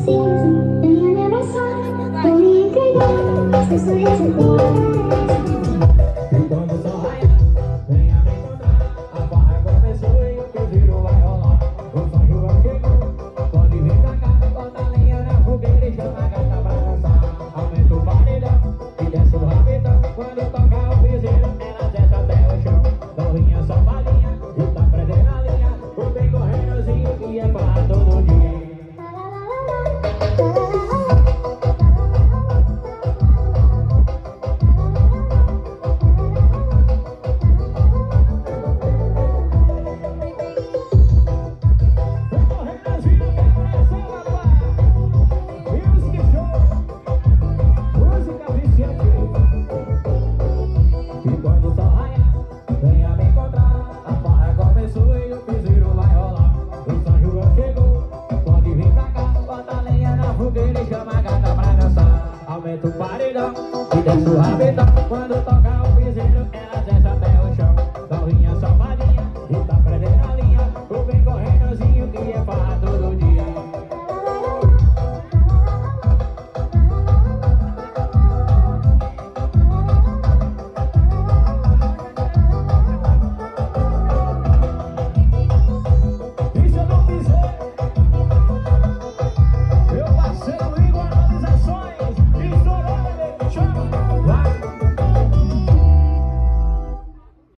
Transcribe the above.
Así, de manera sola, podía entregar este sueño. gata pra dançar Aumenta o paredão e desce o rabetão. Quando toca o piseiro ela